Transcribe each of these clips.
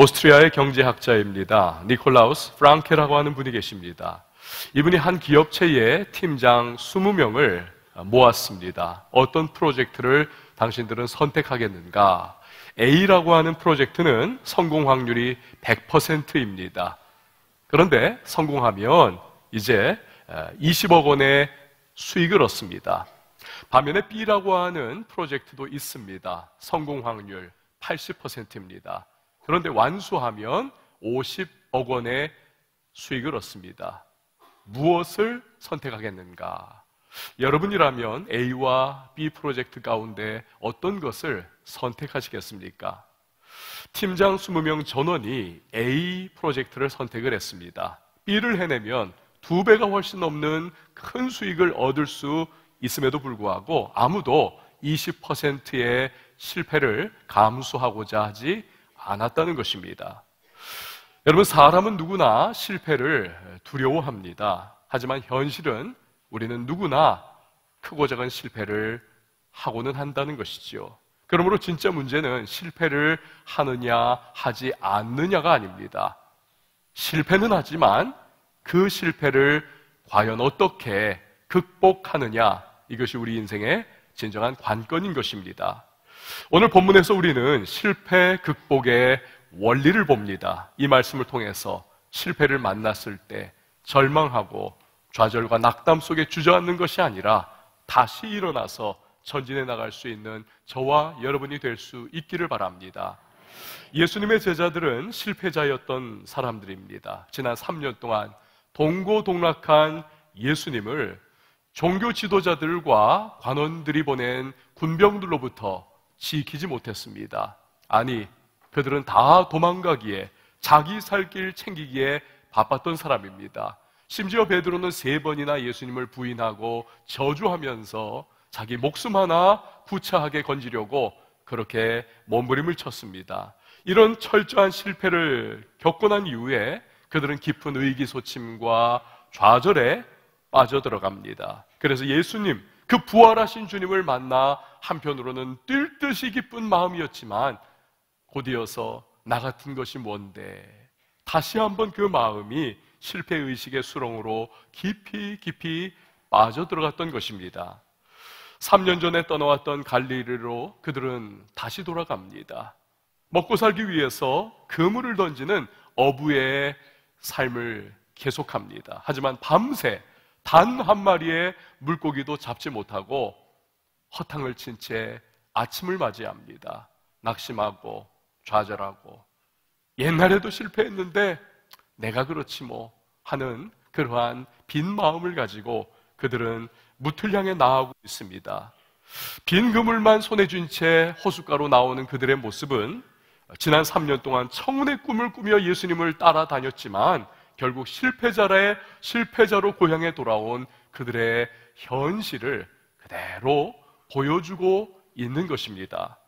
오스트리아의 경제학자입니다. 니콜라우스 프랑케라고 하는 분이 계십니다. 이분이 한 기업체의 팀장 20명을 모았습니다. 어떤 프로젝트를 당신들은 선택하겠는가? A라고 하는 프로젝트는 성공 확률이 100%입니다. 그런데 성공하면 이제 20억 원의 수익을 얻습니다. 반면에 B라고 하는 프로젝트도 있습니다. 성공 확률 80%입니다. 그런데 완수하면 50억 원의 수익을 얻습니다. 무엇을 선택하겠는가? 여러분이라면 A와 B 프로젝트 가운데 어떤 것을 선택하시겠습니까? 팀장 20명 전원이 A 프로젝트를 선택을 했습니다. B를 해내면 두 배가 훨씬 넘는 큰 수익을 얻을 수 있음에도 불구하고 아무도 20%의 실패를 감수하고자 하지 않았다는 것입니다. 여러분, 사람은 누구나 실패를 두려워합니다. 하지만 현실은 우리는 누구나 크고 작은 실패를 하고는 한다는 것이지요. 그러므로 진짜 문제는 실패를 하느냐, 하지 않느냐가 아닙니다. 실패는 하지만 그 실패를 과연 어떻게 극복하느냐, 이것이 우리 인생의 진정한 관건인 것입니다. 오늘 본문에서 우리는 실패 극복의 원리를 봅니다. 이 말씀을 통해서 실패를 만났을 때 절망하고 좌절과 낙담 속에 주저앉는 것이 아니라 다시 일어나서 전진해 나갈 수 있는 저와 여러분이 될 수 있기를 바랍니다. 예수님의 제자들은 실패자였던 사람들입니다. 지난 3년 동안 동고동락한 예수님을 종교 지도자들과 관원들이 보낸 군병들로부터 지키지 못했습니다. 아니, 그들은 다 도망가기에 자기 살 길 챙기기에 바빴던 사람입니다. 심지어 베드로는 세 번이나 예수님을 부인하고 저주하면서 자기 목숨 하나 구차하게 건지려고 그렇게 몸부림을 쳤습니다. 이런 철저한 실패를 겪고 난 이후에 그들은 깊은 의기소침과 좌절에 빠져들어갑니다. 그래서 예수님, 그 부활하신 주님을 만나 한편으로는 뛸 듯이 기쁜 마음이었지만 곧이어서 나 같은 것이 뭔데 다시 한번 그 마음이 실패 의식의 수렁으로 깊이 깊이 빠져 들어갔던 것입니다. 3년 전에 떠나왔던 갈릴리로 그들은 다시 돌아갑니다. 먹고 살기 위해서 그물을 던지는 어부의 삶을 계속합니다. 하지만 밤새 단 한 마리의 물고기도 잡지 못하고 허탕을 친 채 아침을 맞이합니다. 낙심하고 좌절하고 옛날에도 실패했는데 내가 그렇지 뭐 하는 그러한 빈 마음을 가지고 그들은 무틀 향해 나아가고 있습니다. 빈 그물만 손에 쥔 채 호숫가로 나오는 그들의 모습은 지난 3년 동안 청운의 꿈을 꾸며 예수님을 따라다녔지만 결국 실패자의 실패자로 고향에 돌아온 그들의 현실을 그대로 보여주고 있는 것입니다.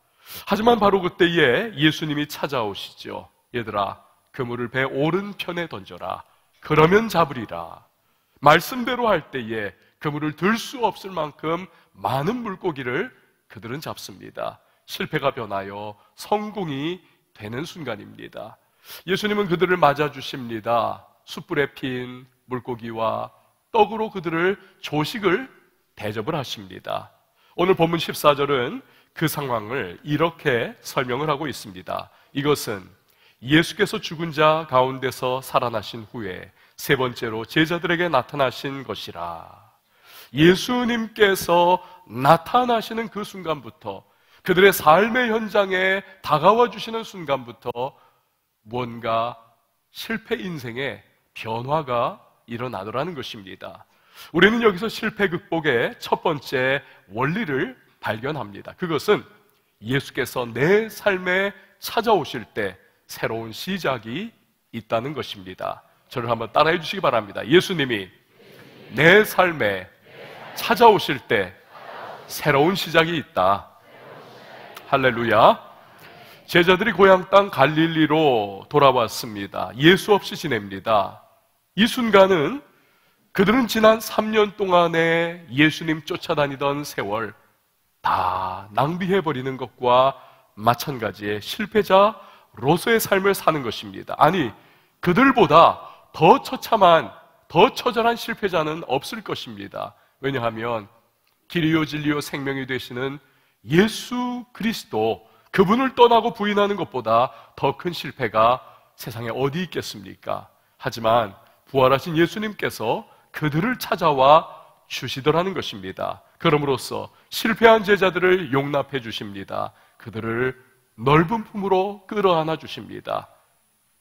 하지만 바로 그때에 예수님이 찾아오시죠. 얘들아, 그물을 배 오른편에 던져라. 그러면 잡으리라. 말씀대로 할 때에 그물을 들 수 없을 만큼 많은 물고기를 그들은 잡습니다. 실패가 변하여 성공이 되는 순간입니다. 예수님은 그들을 맞아주십니다. 숯불에 핀 물고기와 떡으로 그들을 조식을 대접을 하십니다. 오늘 본문 14절은 그 상황을 이렇게 설명을 하고 있습니다. 이것은 예수께서 죽은 자 가운데서 살아나신 후에 세 번째로 제자들에게 나타나신 것이라. 예수님께서 나타나시는 그 순간부터 그들의 삶의 현장에 다가와 주시는 순간부터 뭔가 실패 인생의 변화가 일어나더라는 것입니다. 우리는 여기서 실패 극복의 첫 번째 원리를 발견합니다. 그것은 예수께서 내 삶에 찾아오실 때 새로운 시작이 있다는 것입니다. 저를 한번 따라해 주시기 바랍니다. 예수님이 내 삶에 찾아오실 때 새로운 시작이 있다. 할렐루야. 제자들이 고향 땅 갈릴리로 돌아왔습니다. 예수 없이 지냅니다. 이 순간은 그들은 지난 3년 동안에 예수님 쫓아다니던 세월 다 낭비해버리는 것과 마찬가지의 실패자 로서의 삶을 사는 것입니다. 아니, 그들보다 더 처참한, 더 처절한 실패자는 없을 것입니다. 왜냐하면 길이요 진리요 생명이 되시는 예수 그리스도 그분을 떠나고 부인하는 것보다 더 큰 실패가 세상에 어디 있겠습니까? 하지만 부활하신 예수님께서 그들을 찾아와 주시더라는 것입니다. 그럼으로써 실패한 제자들을 용납해 주십니다. 그들을 넓은 품으로 끌어안아 주십니다.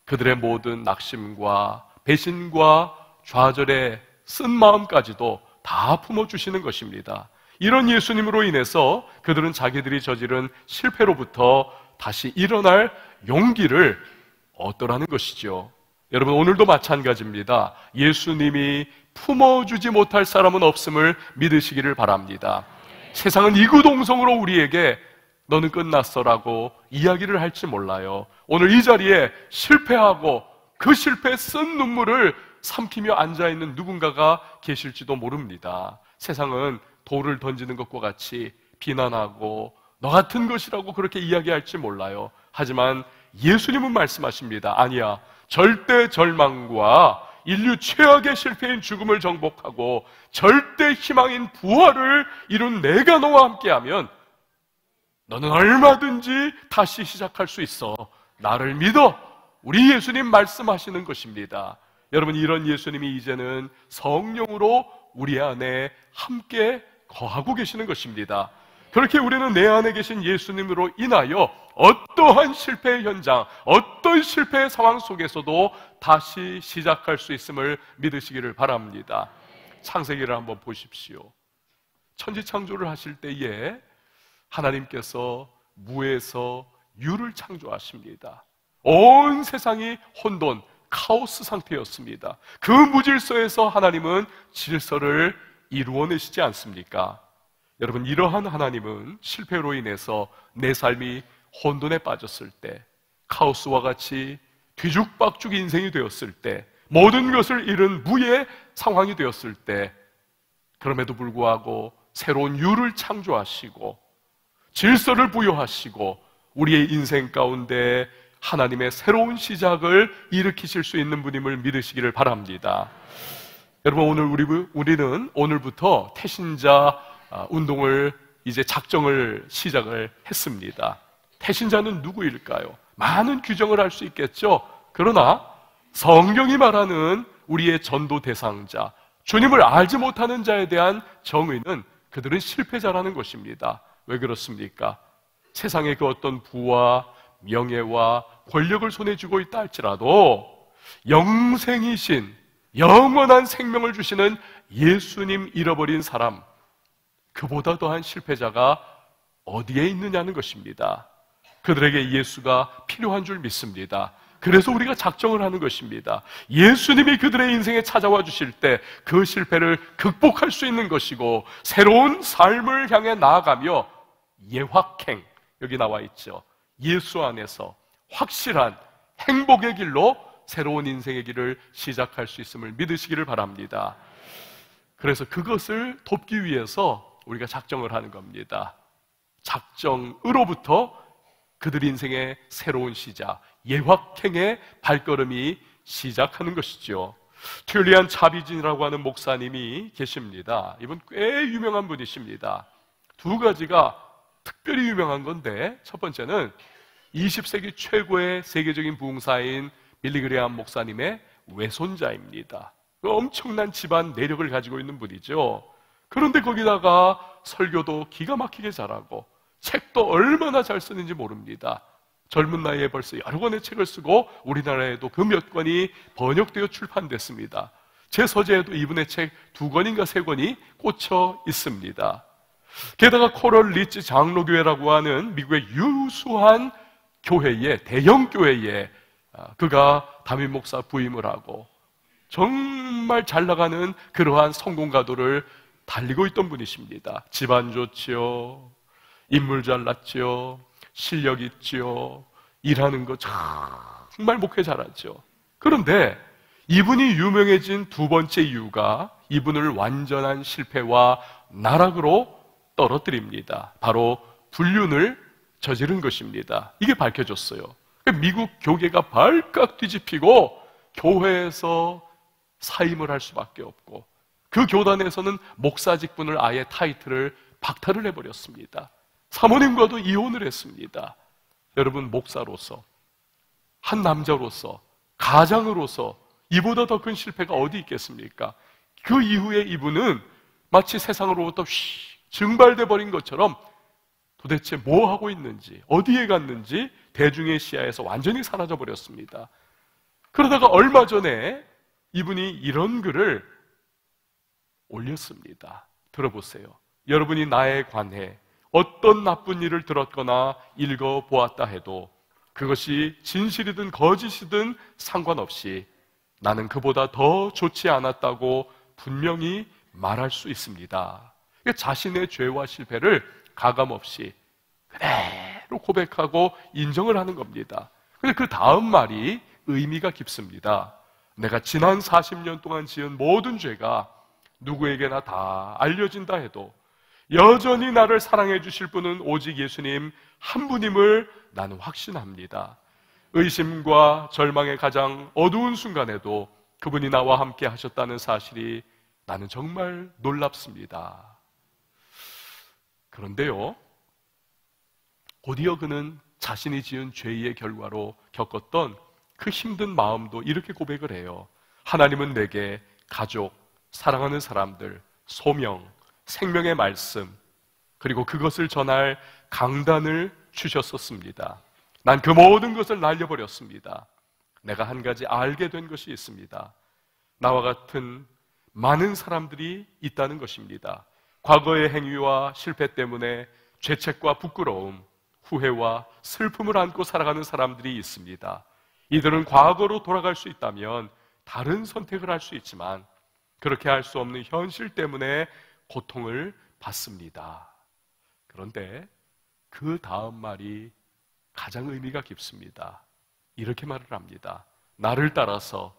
그들의 모든 낙심과 배신과 좌절의 쓴 마음까지도 다 품어주시는 것입니다. 이런 예수님으로 인해서 그들은 자기들이 저지른 실패로부터 다시 일어날 용기를 얻더라는 것이죠. 여러분, 오늘도 마찬가지입니다. 예수님이 품어주지 못할 사람은 없음을 믿으시기를 바랍니다. 세상은 이구동성으로 우리에게 너는 끝났어라고 이야기를 할지 몰라요. 오늘 이 자리에 실패하고 그 실패에 쓴 눈물을 삼키며 앉아있는 누군가가 계실지도 모릅니다. 세상은 돌을 던지는 것과 같이 비난하고 너 같은 것이라고 그렇게 이야기할지 몰라요. 하지만 예수님은 말씀하십니다. 아니야. 절대 절망과 인류 최악의 실패인 죽음을 정복하고 절대 희망인 부활을 이룬 내가 너와 함께하면 너는 얼마든지 다시 시작할 수 있어. 나를 믿어. 우리 예수님 말씀하시는 것입니다. 여러분, 이런 예수님이 이제는 성령으로 우리 안에 함께 거하고 계시는 것입니다. 그렇게 우리는 내 안에 계신 예수님으로 인하여 어떠한 실패의 현장, 어떤 실패의 상황 속에서도 다시 시작할 수 있음을 믿으시기를 바랍니다. 창세기를 한번 보십시오. 천지 창조를 하실 때에 하나님께서 무에서 유를 창조하십니다. 온 세상이 혼돈, 카오스 상태였습니다. 그 무질서에서 하나님은 질서를 이루어내시지 않습니까? 여러분, 이러한 하나님은 실패로 인해서 내 삶이 혼돈에 빠졌을 때, 카오스와 같이 뒤죽박죽 인생이 되었을 때, 모든 것을 잃은 무의 상황이 되었을 때, 그럼에도 불구하고 새로운 유를 창조하시고, 질서를 부여하시고 우리의 인생 가운데 하나님의 새로운 시작을 일으키실 수 있는 분임을 믿으시기를 바랍니다. 여러분 오늘 우리 우리는 오늘부터 태신자 아, 운동을 이제 작정을 시작을 했습니다. 태신자는 누구일까요? 많은 규정을 할 수 있겠죠. 그러나 성경이 말하는 우리의 전도 대상자, 주님을 알지 못하는 자에 대한 정의는 그들은 실패자라는 것입니다. 왜 그렇습니까? 세상의 그 어떤 부와 명예와 권력을 손에 쥐고 있다 할지라도 영생이신 영원한 생명을 주시는 예수님 잃어버린 사람 그보다 더한 실패자가 어디에 있느냐는 것입니다. 그들에게 예수가 필요한 줄 믿습니다. 그래서 우리가 작정을 하는 것입니다. 예수님이 그들의 인생에 찾아와 주실 때 그 실패를 극복할 수 있는 것이고 새로운 삶을 향해 나아가며 예확행 여기 나와 있죠. 예수 안에서 확실한 행복의 길로 새로운 인생의 길을 시작할 수 있음을 믿으시기를 바랍니다. 그래서 그것을 돕기 위해서 우리가 작정을 하는 겁니다. 작정으로부터 그들 인생의 새로운 시작, 예확행의 발걸음이 시작하는 것이죠. 튤리안 차비진이라고 하는 목사님이 계십니다. 이분 꽤 유명한 분이십니다. 두 가지가 특별히 유명한 건데 첫 번째는 20세기 최고의 세계적인 부흥사인 빌리그레암 목사님의 외손자입니다. 그 엄청난 집안 내력을 가지고 있는 분이죠. 그런데 거기다가 설교도 기가 막히게 잘하고 책도 얼마나 잘 쓰는지 모릅니다. 젊은 나이에 벌써 여러 권의 책을 쓰고 우리나라에도 그 몇 권이 번역되어 출판됐습니다. 제 서재에도 이분의 책 두 권인가 세 권이 꽂혀 있습니다. 게다가 코럴 리츠 장로교회라고 하는 미국의 유수한 교회에 대형 교회에 아, 그가 담임 목사 부임을 하고 정말 잘 나가는 그러한 성공 가도를 달리고 있던 분이십니다. 집안 좋지요. 인물 잘났지요. 실력 있지요. 일하는 거 정말 목회 잘하죠. 그런데 이분이 유명해진 두 번째 이유가 이분을 완전한 실패와 나락으로 떨어뜨립니다. 바로 불륜을 저지른 것입니다. 이게 밝혀졌어요. 미국 교계가 발칵 뒤집히고 교회에서 사임을 할 수밖에 없고 그 교단에서는 목사 직분을 아예 타이틀을 박탈을 해버렸습니다. 사모님과도 이혼을 했습니다. 여러분 목사로서 한 남자로서 가장으로서 이보다 더 큰 실패가 어디 있겠습니까? 그 이후에 이분은 마치 세상으로부터 휘 증발돼 버린 것처럼 도대체 뭐 하고 있는지 어디에 갔는지 대중의 시야에서 완전히 사라져 버렸습니다. 그러다가 얼마 전에 이분이 이런 글을 올렸습니다. 들어보세요. 여러분이 나에 관해 어떤 나쁜 일을 들었거나 읽어 보았다 해도 그것이 진실이든 거짓이든 상관없이 나는 그보다 더 좋지 않았다고 분명히 말할 수 있습니다. 자신의 죄와 실패를 가감없이 그대로 고백하고 인정을 하는 겁니다. 근데 그 다음 말이 의미가 깊습니다. 내가 지난 40년 동안 지은 모든 죄가 누구에게나 다 알려진다 해도 여전히 나를 사랑해 주실 분은 오직 예수님 한 분임을 나는 확신합니다. 의심과 절망의 가장 어두운 순간에도 그분이 나와 함께 하셨다는 사실이 나는 정말 놀랍습니다. 그런데요, 곧이어 그는 자신이 지은 죄의 결과로 겪었던 그 힘든 마음도 이렇게 고백을 해요. 하나님은 내게 가족, 사랑하는 사람들, 소명, 생명의 말씀, 그리고 그것을 전할 강단을 주셨었습니다. 난 그 모든 것을 날려버렸습니다. 내가 한 가지 알게 된 것이 있습니다. 나와 같은 많은 사람들이 있다는 것입니다. 과거의 행위와 실패 때문에 죄책과 부끄러움, 후회와 슬픔을 안고 살아가는 사람들이 있습니다. 이들은 과거로 돌아갈 수 있다면 다른 선택을 할 수 있지만 그렇게 할 수 없는 현실 때문에 고통을 받습니다. 그런데 그 다음 말이 가장 의미가 깊습니다. 이렇게 말을 합니다. 나를 따라서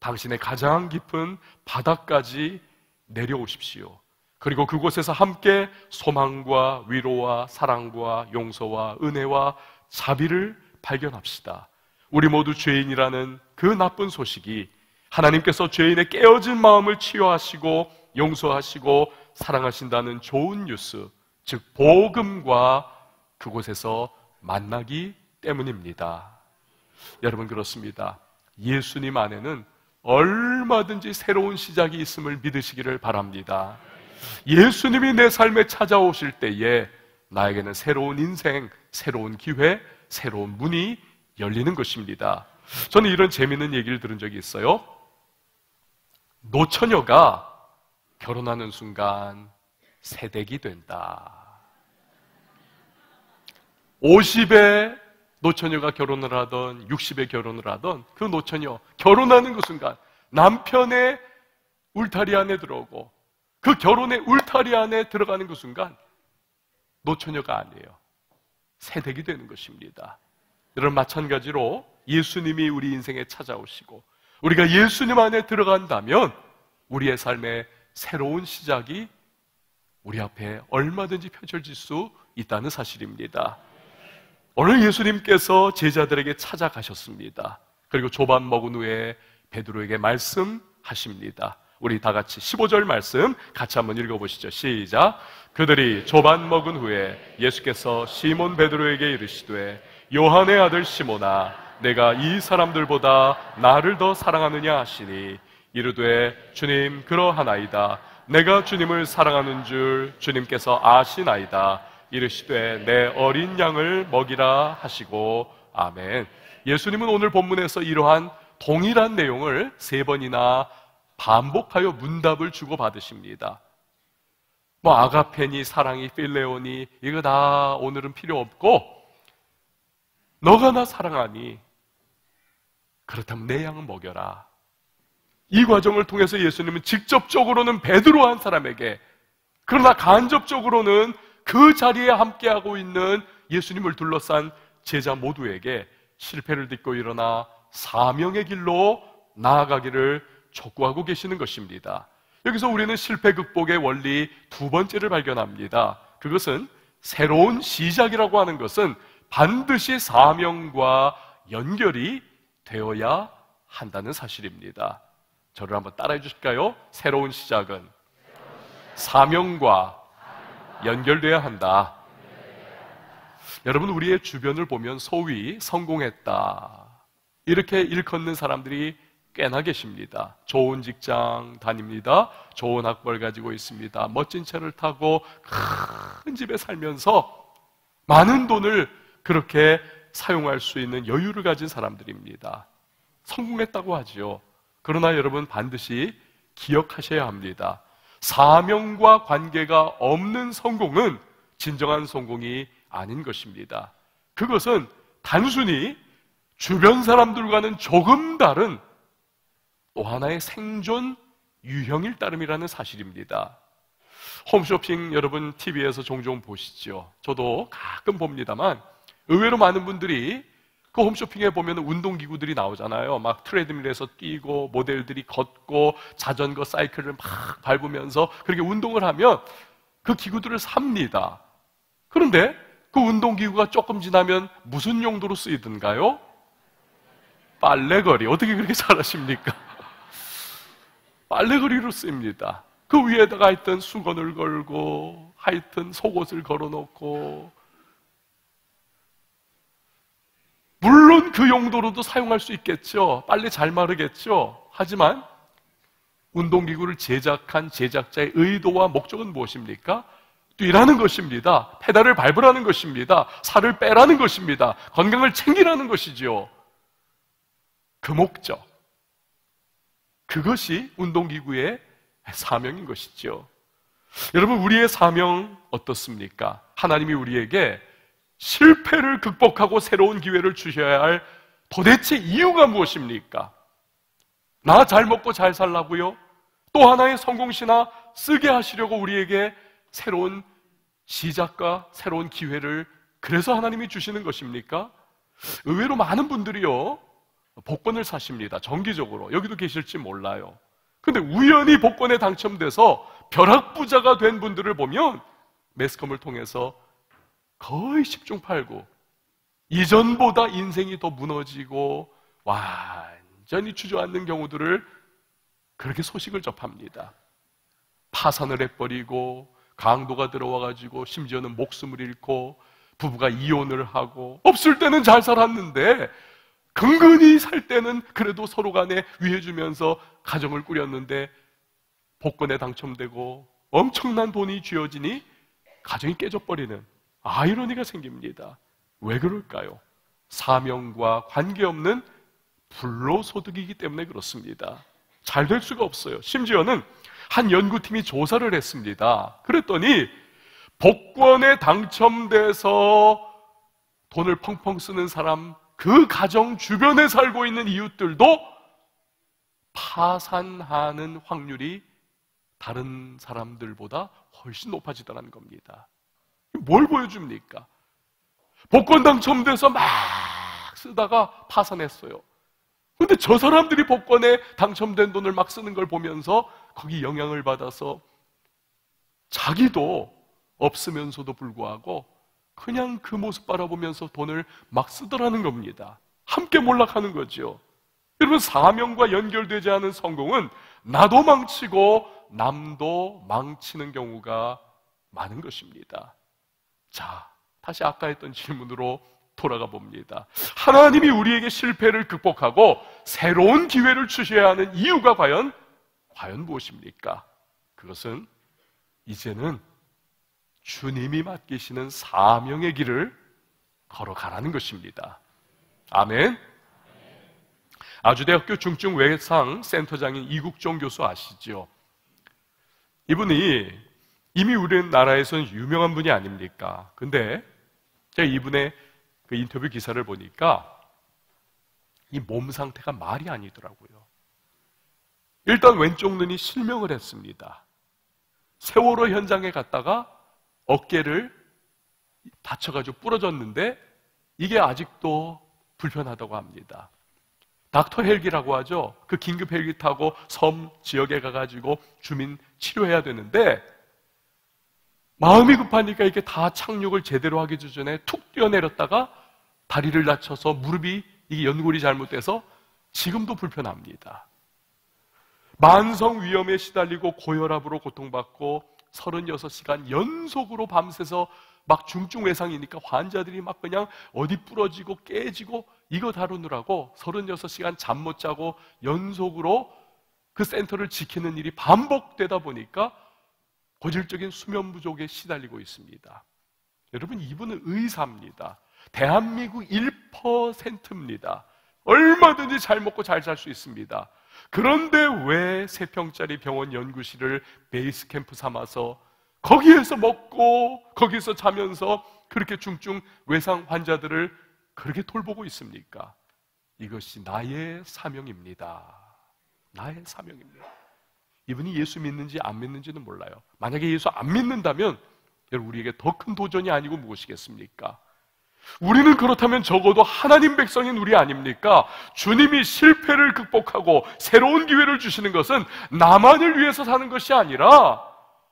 당신의 가장 깊은 바닥까지 내려오십시오. 그리고 그곳에서 함께 소망과 위로와 사랑과 용서와 은혜와 자비를 발견합시다. 우리 모두 죄인이라는 그 나쁜 소식이 하나님께서 죄인의 깨어진 마음을 치유하시고 용서하시고 사랑하신다는 좋은 뉴스, 즉 복음과 그곳에서 만나기 때문입니다. 여러분 그렇습니다. 예수님 안에는 얼마든지 새로운 시작이 있음을 믿으시기를 바랍니다. 예수님이 내 삶에 찾아오실 때에 나에게는 새로운 인생, 새로운 기회, 새로운 문이 열리는 것입니다. 저는 이런 재미있는 얘기를 들은 적이 있어요. 노처녀가 결혼하는 순간 세댁이 된다. 50에 노처녀가 결혼을 하던 60에 결혼을 하던 그 노처녀 결혼하는 그 순간 남편의 울타리 안에 들어오고 그 결혼의 울타리 안에 들어가는 그 순간 노처녀가 아니에요. 세댁이 되는 것입니다. 여러분 마찬가지로 예수님이 우리 인생에 찾아오시고 우리가 예수님 안에 들어간다면 우리의 삶에 새로운 시작이 우리 앞에 얼마든지 펼쳐질 수 있다는 사실입니다. 오늘 예수님께서 제자들에게 찾아가셨습니다. 그리고 조반 먹은 후에 베드로에게 말씀하십니다. 우리 다 같이 15절 말씀 같이 한번 읽어보시죠. 시작. 그들이 조반 먹은 후에 예수께서 시몬 베드로에게 이르시되 요한의 아들 시모나 내가 이 사람들보다 나를 더 사랑하느냐 하시니 이르되 주님 그러하나이다. 내가 주님을 사랑하는 줄 주님께서 아시나이다. 이르시되 내 어린 양을 먹이라 하시고 아멘. 예수님은 오늘 본문에서 이러한 동일한 내용을 세 번이나 반복하여 문답을 주고 받으십니다. 뭐 아가페니 사랑이 필레오니 이거 다 오늘은 필요 없고 너가 나 사랑하니 그렇다면 내 양은 먹여라. 이 과정을 통해서 예수님은 직접적으로는 베드로 한 사람에게 그러나 간접적으로는 그 자리에 함께하고 있는 예수님을 둘러싼 제자 모두에게 실패를 딛고 일어나 사명의 길로 나아가기를 촉구하고 계시는 것입니다. 여기서 우리는 실패 극복의 원리 두 번째를 발견합니다. 그것은 새로운 시작이라고 하는 것은 반드시 사명과 연결이 되어야 한다는 사실입니다. 저를 한번 따라해 주실까요? 새로운 시작은 사명과 연결돼야 한다. 여러분, 우리의 주변을 보면 소위 성공했다. 이렇게 일컫는 사람들이 꽤나 계십니다. 좋은 직장 다닙니다. 좋은 학벌 가지고 있습니다. 멋진 차를 타고 큰 집에 살면서 많은 돈을 그렇게 사용할 수 있는 여유를 가진 사람들입니다. 성공했다고 하지요. 그러나 여러분 반드시 기억하셔야 합니다. 사명과 관계가 없는 성공은 진정한 성공이 아닌 것입니다. 그것은 단순히 주변 사람들과는 조금 다른 또 하나의 생존 유형일 따름이라는 사실입니다. 홈쇼핑 여러분 TV에서 종종 보시죠. 저도 가끔 봅니다만 의외로 많은 분들이 그 홈쇼핑에 보면 운동기구들이 나오잖아요. 막 트레드밀에서 뛰고 모델들이 걷고 자전거 사이클을 막 밟으면서 그렇게 운동을 하면 그 기구들을 삽니다. 그런데 그 운동기구가 조금 지나면 무슨 용도로 쓰이던가요? 빨래거리. 어떻게 그렇게 잘하십니까? 빨래거리로 쓰입니다. 그 위에다가 하여튼 수건을 걸고 하여튼 속옷을 걸어놓고 물론 그 용도로도 사용할 수 있겠죠. 빨리 잘 마르겠죠. 하지만 운동기구를 제작한 제작자의 의도와 목적은 무엇입니까? 뛰라는 것입니다. 페달을 밟으라는 것입니다. 살을 빼라는 것입니다. 건강을 챙기라는 것이지요. 그 목적. 그것이 운동기구의 사명인 것이죠. 여러분, 우리의 사명 어떻습니까? 하나님이 우리에게 실패를 극복하고 새로운 기회를 주셔야 할 도대체 이유가 무엇입니까? 나 잘 먹고 잘 살라고요? 또 하나의 성공시나 쓰게 하시려고 우리에게 새로운 시작과 새로운 기회를 그래서 하나님이 주시는 것입니까? 의외로 많은 분들이요, 복권을 사십니다. 정기적으로. 여기도 계실지 몰라요. 근데 우연히 복권에 당첨돼서 벼락부자가 된 분들을 보면 매스컴을 통해서 거의 10중 8구. 이전보다 인생이 더 무너지고 완전히 주저앉는 경우들을 그렇게 소식을 접합니다. 파산을 해버리고 강도가 들어와가지고 심지어는 목숨을 잃고 부부가 이혼을 하고 없을 때는 잘 살았는데 근근히 살 때는 그래도 서로 간에 위해주면서 가정을 꾸렸는데 복권에 당첨되고 엄청난 돈이 쥐어지니 가정이 깨져버리는 아이러니가 생깁니다. 왜 그럴까요? 사명과 관계없는 불로소득이기 때문에 그렇습니다. 잘 될 수가 없어요. 심지어는 한 연구팀이 조사를 했습니다. 그랬더니 복권에 당첨돼서 돈을 펑펑 쓰는 사람, 그 가정 주변에 살고 있는 이웃들도 파산하는 확률이 다른 사람들보다 훨씬 높아지더라는 겁니다. 뭘 보여줍니까? 복권 당첨돼서 막 쓰다가 파산했어요. 근데 저 사람들이 복권에 당첨된 돈을 막 쓰는 걸 보면서 거기 영향을 받아서 자기도 없으면서도 불구하고 그냥 그 모습 바라보면서 돈을 막 쓰더라는 겁니다. 함께 몰락하는 거죠. 여러분, 사명과 연결되지 않은 성공은 나도 망치고 남도 망치는 경우가 많은 것입니다. 자, 다시 아까 했던 질문으로 돌아가 봅니다. 하나님이 우리에게 실패를 극복하고 새로운 기회를 주셔야 하는 이유가 과연, 과연 무엇입니까? 그것은 이제는 주님이 맡기시는 사명의 길을 걸어가라는 것입니다. 아멘. 아주대학교 중증 외상 센터장인 이국종 교수 아시죠? 이분이 이미 우리나라에서는 유명한 분이 아닙니까? 근데 제가 이분의 그 인터뷰 기사를 보니까 이 몸 상태가 말이 아니더라고요. 일단 왼쪽 눈이 실명을 했습니다. 세월호 현장에 갔다가 어깨를 다쳐가지고 부러졌는데 이게 아직도 불편하다고 합니다. 닥터 헬기라고 하죠. 그 긴급 헬기 타고 섬 지역에 가가지고 주민 치료해야 되는데 마음이 급하니까 이게 다 착륙을 제대로 하기 전에 툭 뛰어내렸다가 다리를 다쳐서 무릎이 이게 연골이 잘못돼서 지금도 불편합니다. 만성 위염에 시달리고 고혈압으로 고통받고 36시간 연속으로 밤새서 막 중증 외상이니까 환자들이 막 그냥 어디 부러지고 깨지고 이거 다루느라고 36시간 잠 못 자고 연속으로 그 센터를 지키는 일이 반복되다 보니까 고질적인 수면 부족에 시달리고 있습니다. 여러분, 이분은 의사입니다. 대한민국 1%입니다. 얼마든지 잘 먹고 잘 살 수 있습니다. 그런데 왜 세평짜리 병원 연구실을 베이스 캠프 삼아서 거기에서 먹고 거기서 자면서 그렇게 중증 외상 환자들을 그렇게 돌보고 있습니까? 이것이 나의 사명입니다. 나의 사명입니다. 이분이 예수 믿는지 안 믿는지는 몰라요. 만약에 예수 안 믿는다면 우리에게 더 큰 도전이 아니고 무엇이겠습니까? 우리는 그렇다면 적어도 하나님 백성인 우리 아닙니까? 주님이 실패를 극복하고 새로운 기회를 주시는 것은 나만을 위해서 사는 것이 아니라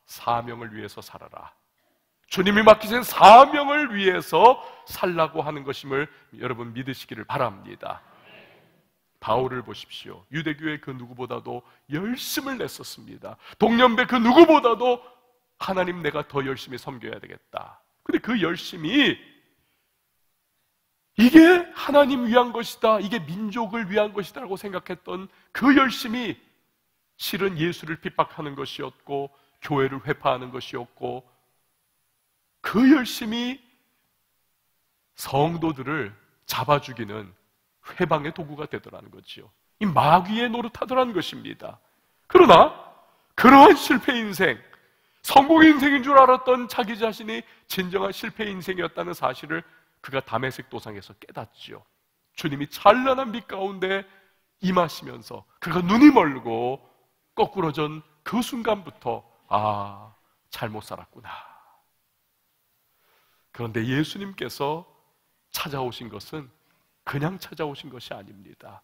사명을 위해서 살아라. 주님이 맡기신 사명을 위해서 살라고 하는 것임을 여러분 믿으시기를 바랍니다. 바울을 보십시오. 유대교의 그 누구보다도 열심을 냈었습니다. 동년배 그 누구보다도 하나님 내가 더 열심히 섬겨야 되겠다. 근데 그 열심이 이게 하나님 위한 것이다. 이게 민족을 위한 것이다라고 생각했던 그 열심이 실은 예수를 핍박하는 것이었고 교회를 회파하는 것이었고 그 열심이 성도들을 잡아 죽이는 회방의 도구가 되더라는 거지요. 이 마귀의 노릇하더라는 것입니다. 그러나 그러한 실패 인생, 성공 인생인 줄 알았던 자기 자신이 진정한 실패 인생이었다는 사실을 그가 담에색 도상에서 깨닫지요. 주님이 찬란한 빛 가운데 임하시면서 그가 눈이 멀고 거꾸러진 그 순간부터 아, 잘못 살았구나. 그런데 예수님께서 찾아오신 것은 그냥 찾아오신 것이 아닙니다.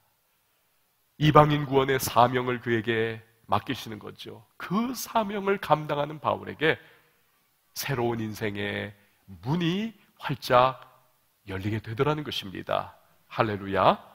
이방인 구원의 사명을 그에게 맡기시는 거죠. 그 사명을 감당하는 바울에게 새로운 인생의 문이 활짝 열리게 되더라는 것입니다. 할렐루야.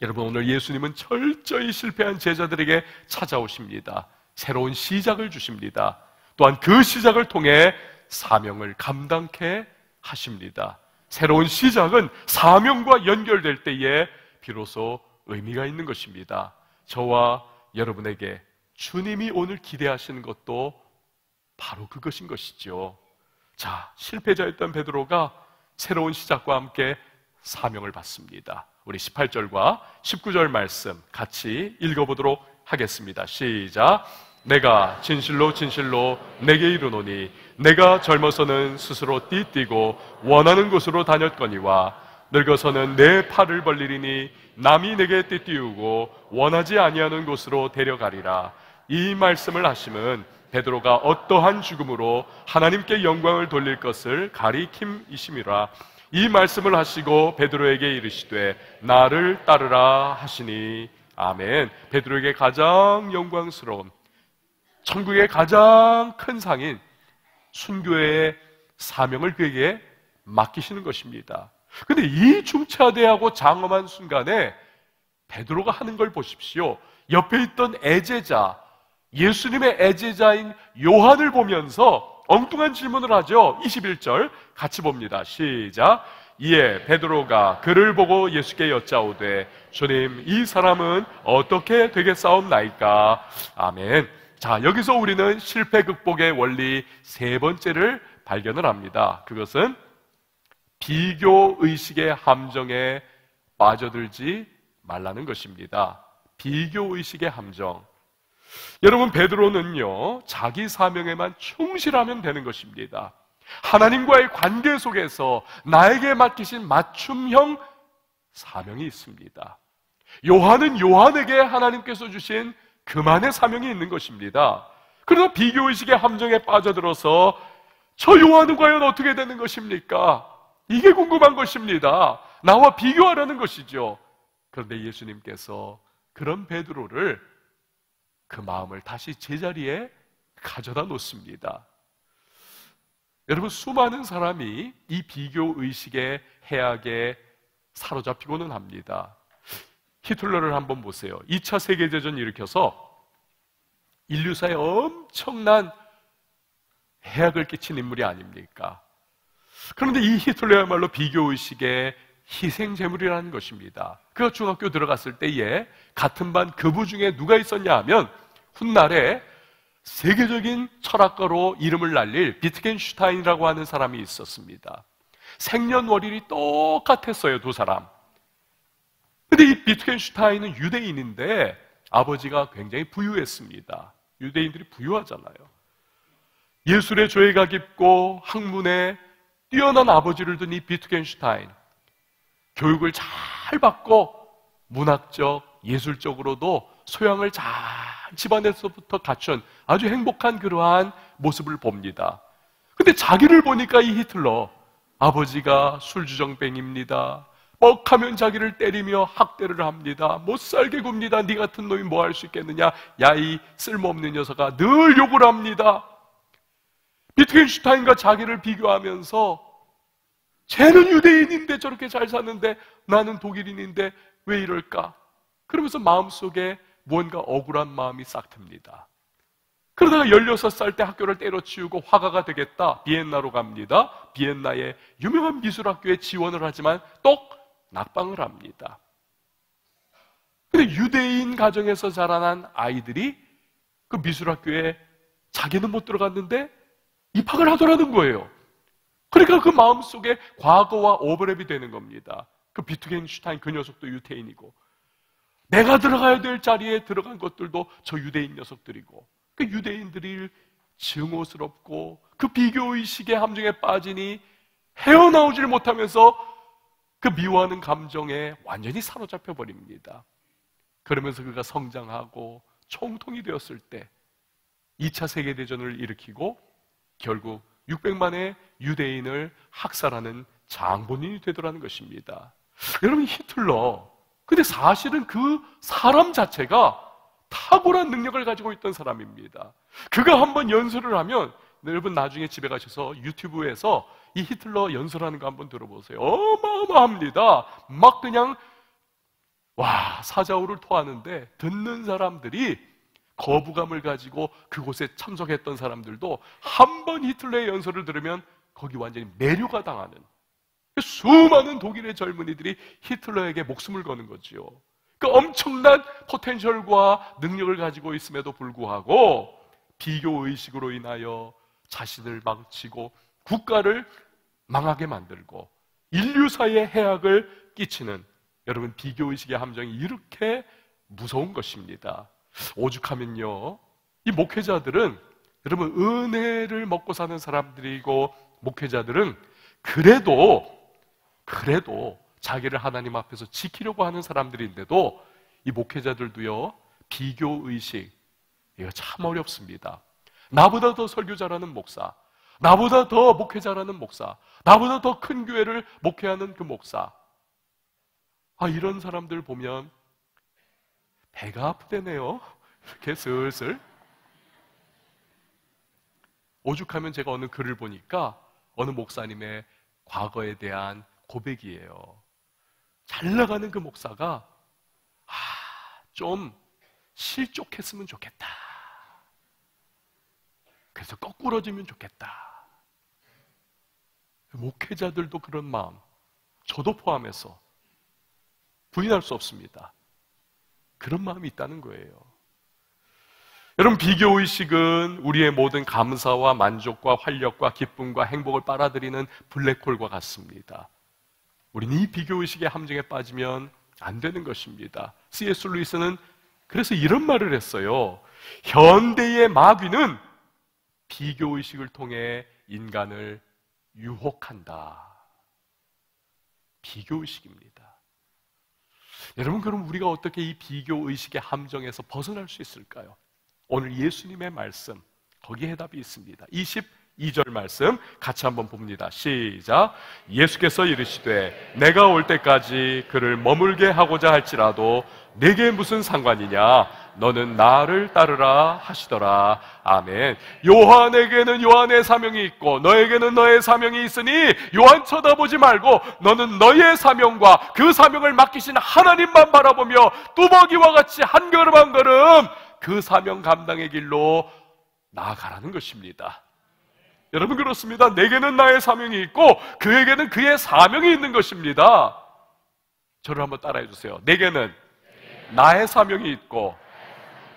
여러분, 오늘 예수님은 철저히 실패한 제자들에게 찾아오십니다. 새로운 시작을 주십니다. 또한 그 시작을 통해 사명을 감당케 하십니다. 새로운 시작은 사명과 연결될 때에 비로소 의미가 있는 것입니다. 저와 여러분에게 주님이 오늘 기대하시는 것도 바로 그것인 것이죠. 자, 실패자였던 베드로가 새로운 시작과 함께 사명을 받습니다. 우리 18절과 19절 말씀 같이 읽어보도록 하겠습니다. 시작. 내가 진실로 진실로 내게 이르노니 내가 젊어서는 스스로 띠뛰고 원하는 곳으로 다녔거니와 늙어서는 내 팔을 벌리리니 남이 내게 띠띠우고 원하지 아니하는 곳으로 데려가리라. 이 말씀을 하시면 베드로가 어떠한 죽음으로 하나님께 영광을 돌릴 것을 가리킴이심이라 이 말씀을 하시고 베드로에게 이르시되 나를 따르라 하시니 아멘. 베드로에게 가장 영광스러운 천국의 가장 큰 상인 순교의 사명을 그에게 맡기시는 것입니다. 근데 이 중차대하고 장엄한 순간에 베드로가 하는 걸 보십시오. 옆에 있던 애제자 예수님의 애제자인 요한을 보면서 엉뚱한 질문을 하죠. 21절 같이 봅니다. 시작. 이에 베드로가 그를 보고 예수께 여짜오되 주님 이 사람은 어떻게 되겠사옵나이까? 아멘. 자, 여기서 우리는 실패 극복의 원리 세 번째를 발견을 합니다. 그것은 비교 의식의 함정에 빠져들지 말라는 것입니다. 비교 의식의 함정. 여러분 베드로는요 자기 사명에만 충실하면 되는 것입니다. 하나님과의 관계 속에서 나에게 맡기신 맞춤형 사명이 있습니다. 요한은 요한에게 하나님께서 주신 그만의 사명이 있는 것입니다. 그러나 비교의식의 함정에 빠져들어서 저 요한은 과연 어떻게 되는 것입니까? 이게 궁금한 것입니다. 나와 비교하라는 것이죠. 그런데 예수님께서 그런 베드로를 그 마음을 다시 제자리에 가져다 놓습니다. 여러분, 수많은 사람이 이 비교 의식의 해악에 사로잡히고는 합니다. 히틀러를 한번 보세요. 2차 세계대전 일으켜서 인류사에 엄청난 해악을 끼친 인물이 아닙니까? 그런데 이 히틀러야말로 비교의식의 희생제물이라는 것입니다. 그가 중학교 들어갔을 때에 같은 반 그부 중에 누가 있었냐 하면 훗날에 세계적인 철학가로 이름을 날릴 비트겐슈타인이라고 하는 사람이 있었습니다. 생년월일이 똑같았어요, 두 사람. 근데 이 비트겐슈타인은 유대인인데 아버지가 굉장히 부유했습니다. 유대인들이 부유하잖아요. 예술의 조예가 깊고 학문에 뛰어난 아버지를 둔 이 비트겐슈타인. 교육을 잘 받고 문학적, 예술적으로도 소양을 잘 집안에서부터 갖춘 아주 행복한 그러한 모습을 봅니다. 근데 자기를 보니까 이 히틀러, 아버지가 술주정뱅입니다. 뻑하면 자기를 때리며 학대를 합니다. 못 살게 굽니다. 네 같은 놈이 뭐 할 수 있겠느냐? 야, 이 쓸모없는 녀석아. 늘 욕을 합니다. 비트겐슈타인과 자기를 비교하면서 쟤는 유대인인데 저렇게 잘 사는데 나는 독일인인데 왜 이럴까? 그러면서 마음속에 무언가 억울한 마음이 싹 듭니다. 그러다가 16살 때 학교를 때려치우고 화가가 되겠다. 비엔나로 갑니다. 비엔나의 유명한 미술학교에 지원을 하지만 똑 낙방을 합니다. 근데 유대인 가정에서 자라난 아이들이 그 미술학교에 자기는 못 들어갔는데 입학을 하더라는 거예요. 그러니까 그 마음속에 과거와 오버랩이 되는 겁니다. 그 비트겐슈타인 그 녀석도 유태인이고 내가 들어가야 될 자리에 들어간 것들도 저 유대인 녀석들이고 그 유대인들이 증오스럽고 그 비교의식의 함정에 빠지니 헤어나오질 못하면서 그 미워하는 감정에 완전히 사로잡혀 버립니다. 그러면서 그가 성장하고 총통이 되었을 때 2차 세계대전을 일으키고 결국 600만의 유대인을 학살하는 장본인이 되더라는 것입니다. 여러분 히틀러 근데 사실은 그 사람 자체가 탁월한 능력을 가지고 있던 사람입니다. 그가 한번 연설을 하면 여러분 나중에 집에 가셔서 유튜브에서 이 히틀러 연설하는 거 한번 들어보세요. 어마어마합니다. 막 그냥 와 사자우를 토하는데 듣는 사람들이 거부감을 가지고 그곳에 참석했던 사람들도 한 번 히틀러의 연설을 들으면 거기 완전히 매료가 당하는 수많은 독일의 젊은이들이 히틀러에게 목숨을 거는 거지요. 그 엄청난 포텐셜과 능력을 가지고 있음에도 불구하고 비교 의식으로 인하여 자신을 망치고 국가를 망하게 만들고 인류사의 해악을 끼치는 여러분 비교 의식의 함정이 이렇게 무서운 것입니다. 오죽하면요. 이 목회자들은 여러분 은혜를 먹고 사는 사람들이고 목회자들은 그래도 그래도 자기를 하나님 앞에서 지키려고 하는 사람들인데도 이 목회자들도요 비교 의식 이거 참 어렵습니다. 나보다 더 설교 잘하는 목사, 나보다 더 목회 잘하는 목사, 나보다 더 큰 교회를 목회하는 그 목사. 아 이런 사람들 보면 배가 아프대네요. 이렇게 슬슬. 오죽하면 제가 어느 글을 보니까 어느 목사님의 과거에 대한 고백이에요. 잘 나가는 그 목사가 아, 좀 실족했으면 좋겠다. 그래서 거꾸러지면 좋겠다. 목회자들도 그런 마음, 저도 포함해서 부인할 수 없습니다. 그런 마음이 있다는 거예요. 여러분, 비교의식은 우리의 모든 감사와 만족과 활력과 기쁨과 행복을 빨아들이는 블랙홀과 같습니다. 우리는 이 비교의식의 함정에 빠지면 안 되는 것입니다. C.S. 루이스는 그래서 이런 말을 했어요. 현대의 마귀는 비교의식을 통해 인간을 유혹한다. 비교의식입니다. 여러분, 그럼 우리가 어떻게 이 비교의식의 함정에서 벗어날 수 있을까요? 오늘 예수님의 말씀, 거기에 해답이 있습니다. 2절 말씀 같이 한번 봅니다. 시작. 예수께서 이르시되 내가 올 때까지 그를 머물게 하고자 할지라도 내게 무슨 상관이냐? 너는 나를 따르라 하시더라. 아멘. 요한에게는 요한의 사명이 있고 너에게는 너의 사명이 있으니 요한 쳐다보지 말고 너는 너의 사명과 그 사명을 맡기신 하나님만 바라보며 뚜벅이와 같이 한 걸음 한 걸음 그 사명 감당의 길로 나아가라는 것입니다. 여러분 그렇습니다. 내게는 나의 사명이 있고 그에게는 그의 사명이 있는 것입니다. 저를 한번 따라해 주세요. 내게는 나의 사명이 있고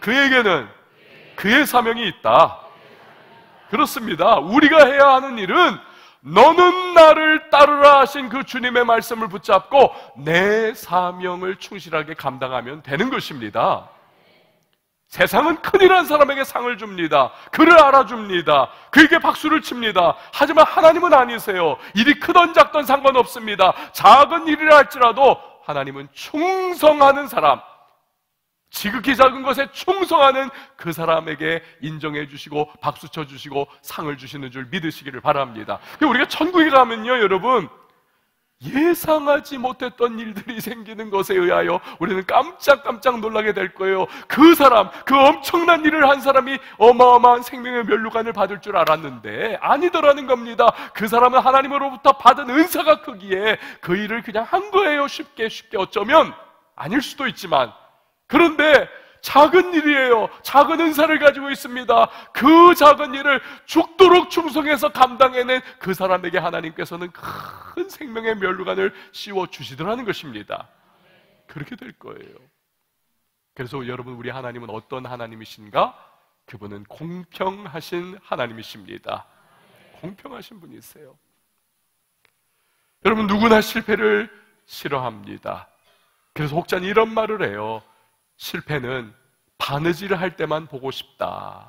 그에게는 그의 사명이 있다. 그렇습니다. 우리가 해야 하는 일은 너는 나를 따르라 하신 그 주님의 말씀을 붙잡고 내 사명을 충실하게 감당하면 되는 것입니다. 세상은 큰일 한 사람에게 상을 줍니다. 그를 알아줍니다. 그에게 박수를 칩니다. 하지만 하나님은 아니세요. 일이 크던 작던 상관없습니다. 작은 일이라 할지라도 하나님은 충성하는 사람, 지극히 작은 것에 충성하는 그 사람에게 인정해 주시고 박수 쳐 주시고 상을 주시는 줄 믿으시기를 바랍니다. 우리가 천국에 가면요, 여러분, 예상하지 못했던 일들이 생기는 것에 의하여 우리는 깜짝깜짝 놀라게 될 거예요. 그 사람, 그 엄청난 일을 한 사람이 어마어마한 생명의 면류관을 받을 줄 알았는데 아니더라는 겁니다. 그 사람은 하나님으로부터 받은 은사가 크기에 그 일을 그냥 한 거예요. 쉽게 쉽게 어쩌면 아닐 수도 있지만 그런데 작은 일이에요. 작은 은사를 가지고 있습니다. 그 작은 일을 죽도록 충성해서 감당해낸 그 사람에게 하나님께서는 큰 생명의 멸류관을 씌워 주시더라는 것입니다. 그렇게 될 거예요. 그래서 여러분 우리 하나님은 어떤 하나님이신가? 그분은 공평하신 하나님이십니다. 공평하신 분이세요. 여러분 누구나 실패를 싫어합니다. 그래서 혹자는 이런 말을 해요. 실패는 바느질을 할 때만 보고 싶다.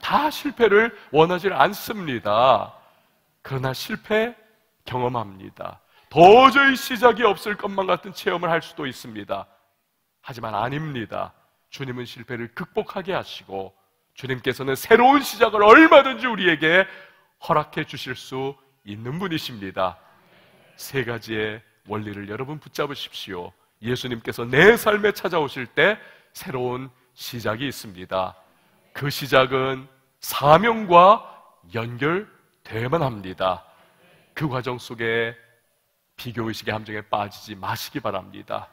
다 실패를 원하지 않습니다. 그러나 실패 경험합니다. 도저히 시작이 없을 것만 같은 체험을 할 수도 있습니다. 하지만 아닙니다. 주님은 실패를 극복하게 하시고 주님께서는 새로운 시작을 얼마든지 우리에게 허락해 주실 수 있는 분이십니다. 세 가지의 원리를 여러분 붙잡으십시오. 예수님께서 내 삶에 찾아오실 때 새로운 시작이 있습니다. 그 시작은 사명과 연결되어야만 합니다. 그 과정 속에 비교의식의 함정에 빠지지 마시기 바랍니다.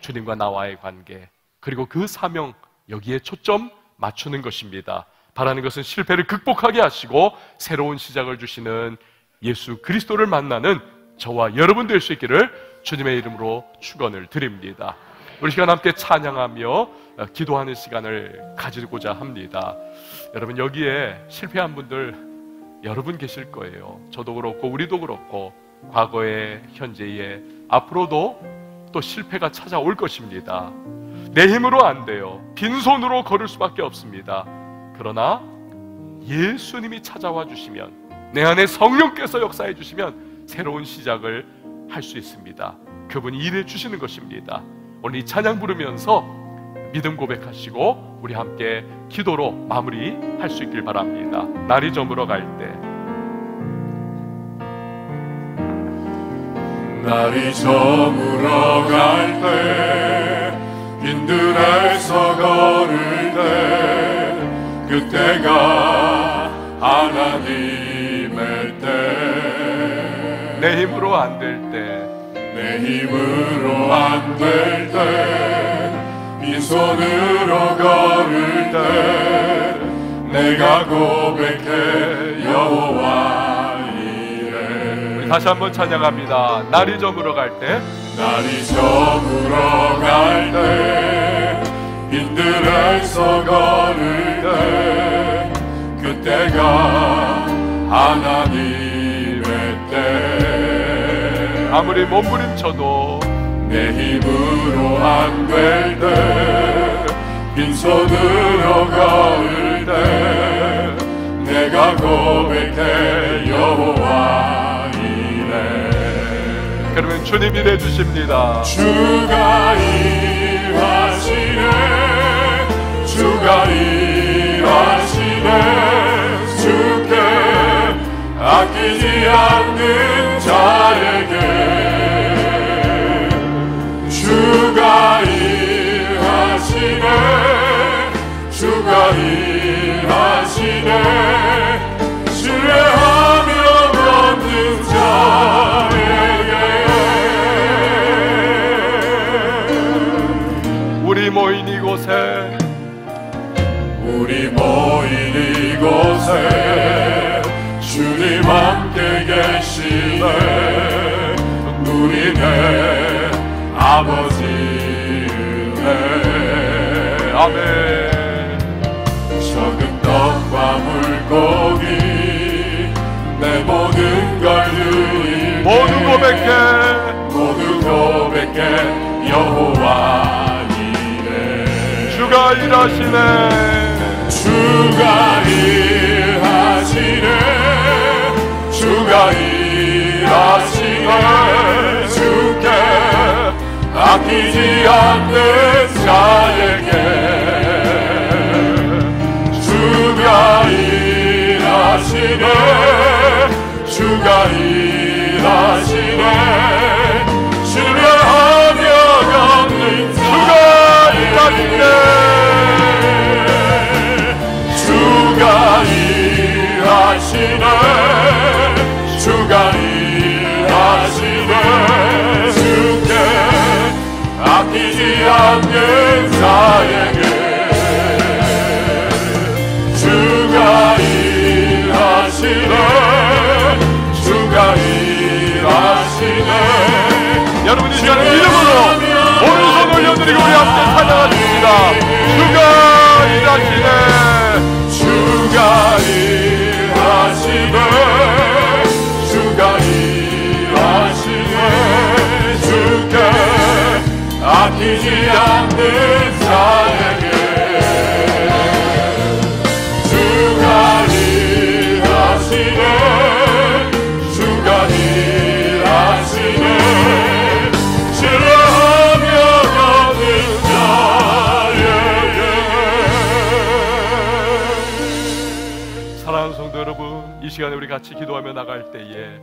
주님과 나와의 관계, 그리고 그 사명, 여기에 초점 맞추는 것입니다. 바라는 것은 실패를 극복하게 하시고 새로운 시작을 주시는 예수 그리스도를 만나는 저와 여러분 될 수 있기를 주님의 이름으로 축원을 드립니다. 우리 시간 함께 찬양하며 어, 기도하는 시간을 가지고자 합니다. 여러분 여기에 실패한 분들 여러분 계실 거예요. 저도 그렇고 우리도 그렇고 과거에 현재에 앞으로도 또 실패가 찾아올 것입니다. 내 힘으로 안 돼요. 빈손으로 걸을 수밖에 없습니다. 그러나 예수님이 찾아와 주시면 내 안에 성령께서 역사해 주시면 새로운 시작을 할 수 있습니다. 그분이 일해 주시는 것입니다. 오늘 이 찬양 부르면서 믿음 고백하시고 우리 함께 기도로 마무리할 수 있길 바랍니다. 날이 저물어 갈 때. 날이 저물어 갈 때, 빈들에서 걸을 때, 그때가 하나님의 때. 내 힘으로 안 될 때, 내 힘으로 안 될 때, 빈손으로 걸을 때, 내가 고백해 여호와 이래. 다시 한번 찬양합니다. 날이 저물어 갈 때, 날이 저물어 갈 때, 빈들에서 걸을 때, 그때가 하나님의 때. 아무리 몸부림쳐도 내 힘으로 안 될 때, 빈손으로 걸을 때, 내가 고백해 여호와 이래. 그러면 주님 일해 주십니다. 주가 일하시네, 주가 일 않는 자에게 주가 일하시네 주가 일하시네. 신뢰하며 일하시네. 주가 일하시네. 주가 일하시네. 주께 아끼지 않는 자에게. 주가 일하시네. 주가 일하시네. 신뢰하며 걷는 주가 일하시네 주가 일하시네 아끼지 않는 자에게 주가 일하시네 주가 일하시네 신뢰하며 가는 자에게 사랑하는 성도 여러분, 이 시간에 우리 같이 기도하며 나갈 때에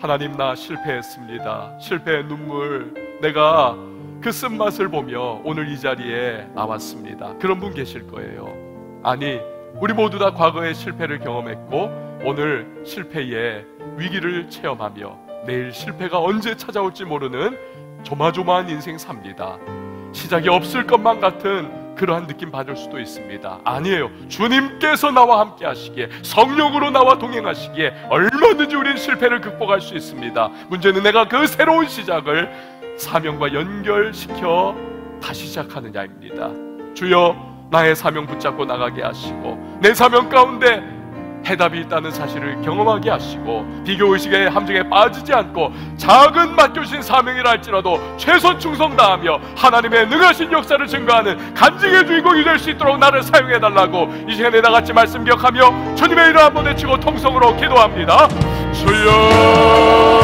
하나님 나 실패했습니다. 실패의 눈물, 내가 그 쓴맛을 보며 오늘 이 자리에 나왔습니다. 그런 분 계실 거예요. 아니, 우리 모두 다 과거의 실패를 경험했고 오늘 실패의 위기를 체험하며 내일 실패가 언제 찾아올지 모르는 조마조마한 인생 삽니다. 시작이 없을 것만 같은 그러한 느낌 받을 수도 있습니다. 아니에요. 주님께서 나와 함께 하시기에 성령으로 나와 동행하시기에 얼마든지 우리는 실패를 극복할 수 있습니다. 문제는 내가 그 새로운 시작을 사명과 연결시켜 다시 시작하느냐입니다. 주여 나의 사명 붙잡고 나가게 하시고 내 사명 가운데 해답이 있다는 사실을 경험하게 하시고 비교의식의 함정에 빠지지 않고 작은 맡겨진 사명이라 할지라도 최선 충성 다하며 하나님의 능하신 역사를 증거하는 간증의 주인공이 될 수 있도록 나를 사용해달라고 이 시간에 나같이 말씀 기억하며 주님의 이름 한번 외치고 통성으로 기도합니다 주여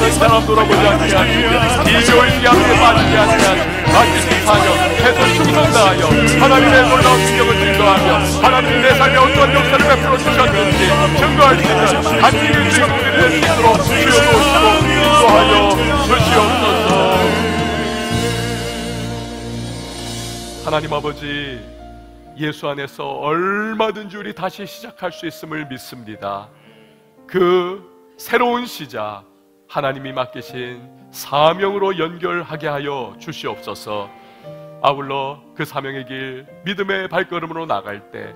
다른 사람 돌아보지 않게 하시고 비교의 양에 하시고 맡기신 사명 해서 충성 다하여 하나님의 놀라운 능력을 증거하며 하나님이 내 삶에 어떤 역사를 베풀어 주셨는지 증거할 수 있는 간증의 수 있도록 주여 도우시고 인도하여 주시옵소서. 하나님 아버지 예수 안에서 얼마든지 우리 다시 시작할 수 있음을 믿습니다. 그 새로운 시작, 하나님이 맡기신 사명으로 연결하게 하여 주시옵소서. 아울러 그 사명의 길 믿음의 발걸음으로 나갈 때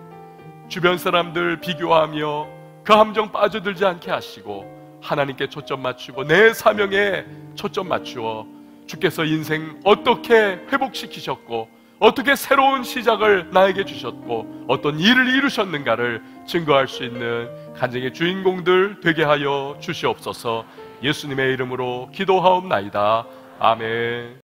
주변 사람들 비교하며 그 함정 빠져들지 않게 하시고 하나님께 초점 맞추고 내 사명에 초점 맞추어 주께서 인생 어떻게 회복시키셨고 어떻게 새로운 시작을 나에게 주셨고 어떤 일을 이루셨는가를 증거할 수 있는 간증의 주인공들 되게 하여 주시옵소서. 예수님의 이름으로 기도하옵나이다. 아멘.